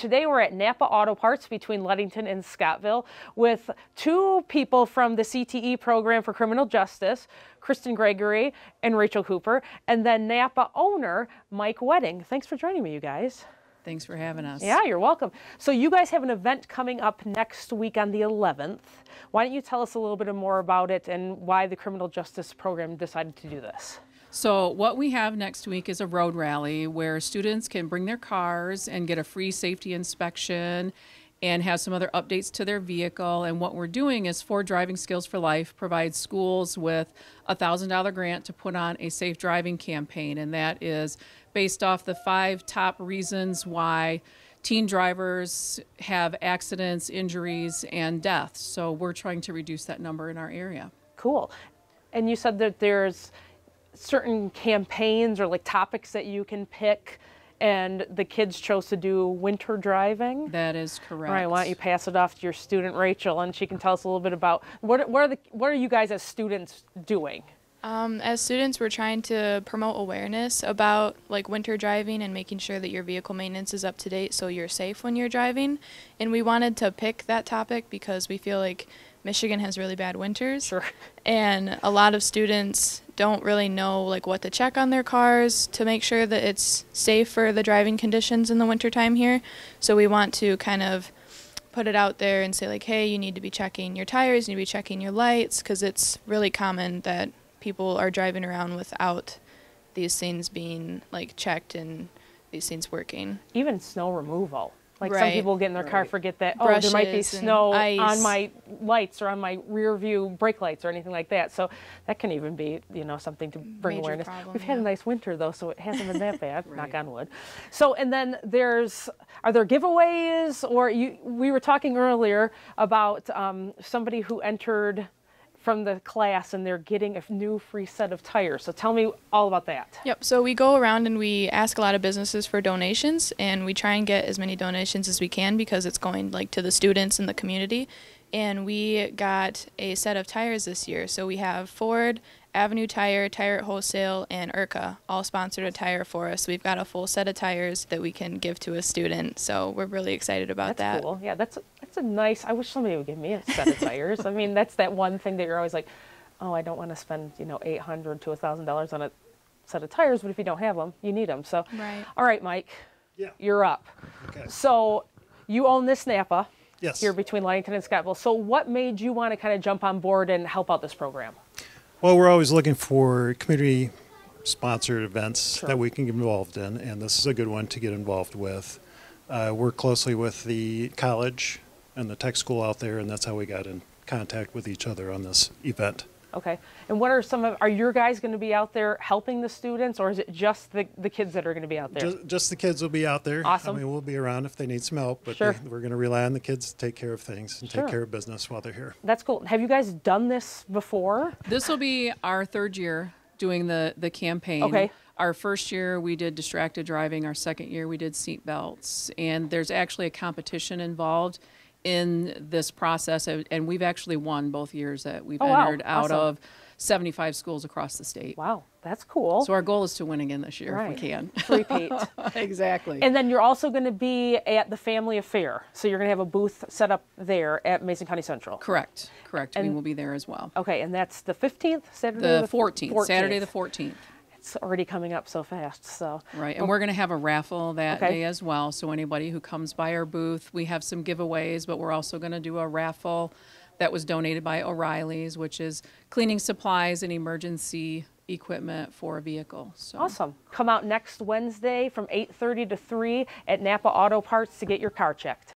Today we're at Napa Auto Parts between Ludington and Scottville with two people from the CTE program for criminal justice, Chrysten Gregory and Rachel Cooper, and then Napa owner Mike Wedding. Thanks for joining me, you guys. Thanks for having us. Yeah, you're welcome. So you guys have an event coming up next week on the 11th. Why don't you tell us a little bit more about it and why the criminal justice program decided to do this? So, what we have next week is a road rally where students can bring their cars and get a free safety inspection and have some other updates to their vehicle. And what we're doing is Ford Driving Skills for Life provides schools with a $1,000 grant to put on a safe driving campaign. And that is based off the five top reasons why teen drivers have accidents, injuries, and deaths. So, we're trying to reduce that number in our area. Cool. And you said that there's certain campaigns or like topics that you can pick and the kids chose to do winter driving. That is correct. All right, why don't you pass it off to your student Rachel and she can tell us a little bit about what what are the what are you guys as students doing? Um, as students, we're trying to promote awareness about like winter driving and making sure that your vehicle maintenance is up to date so you're safe when you're driving. And we wanted to pick that topic because we feel like Michigan has really bad winters. Sure. And a lot of students don't really know like what to check on their cars to make sure that it's safe for the driving conditions in the wintertime here. So we want to kind of put it out there and say like, hey, you need to be checking your tires, you need to be checking your lights, because it's really common that people are driving around without these things being like checked and these things working. Even snow removal. Like some people get in their car forget that oh there might be snow on my lights or on my rear view brake lights or anything like that. So that can even be you know something to bring Major awareness. problem, We've had a nice winter though, so it hasn't been that bad. Knock on wood. So and then there's are there giveaways or you we were talking earlier about um, somebody who entered from the class and they're getting a new free set of tires. So tell me all about that. Yep. So we go around and we ask a lot of businesses for donations, and we try and get as many donations as we can because it's going like to the students in the community. And we got a set of tires this year. So we have Ford, Avenue Tire, Tire at Wholesale, and IRCA all sponsored a tire for us. We've got a full set of tires that we can give to a student. So we're really excited about That's that. cool. Yeah, that's that's a nice. I wish somebody would give me a set of tires. I mean, that's that one thing that you're always like, oh, I don't want to spend you know eight hundred to a thousand dollars on a set of tires, but if you don't have them, you need them. So, Right. all right, Mike, Yeah. you're up. Okay. So, you own this Napa Yes. here between Ludington and Scottville. So, what made you want to kind of jump on board and help out this program? Well, we're always looking for community sponsored events Sure. that we can get involved in, and this is a good one to get involved with. Uh, work closely with the college and the tech school out there, and that's how we got in contact with each other on this event. Okay. And what are some of are your guys going to be out there helping the students, or is it just the, the kids that are going to be out there? Just, just the kids will be out there. Awesome. I mean, we'll be around if they need some help, but Sure. they- we're going to rely on the kids to take care of things and Sure. take care of business while they're here. That's cool. Have you guys done this before? This will be our third year doing the, the campaign. Okay. Our first year we did distracted driving. Our second year we did seat belts. And there's actually a competition involved in this process. And and we've actually won both years that we've Oh, wow. entered out Awesome. of 75 schools across the state. Wow, that's cool. So our goal is to win again this year Right. if we can. repeat. exactly. And then you're also going to be at the family affair. So you're going to have a booth set up there at Mason County Central. correct. Correct. we will be there as well. Okay, and that's the 15th, Saturday The 14th, Saturday the 14th. It's already coming up so fast. So Right, and we're going to have a raffle that Okay. day as well. So anybody who comes by our booth, we have some giveaways, but we're also going to do a raffle that was donated by O'Reilly's, which is cleaning supplies and emergency equipment for a vehicle. So awesome. Come out next Wednesday from 8:30 to 3 at Napa Auto Parts to get your car checked.